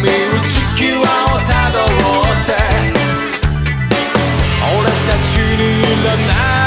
見るたどって。俺たちにいらない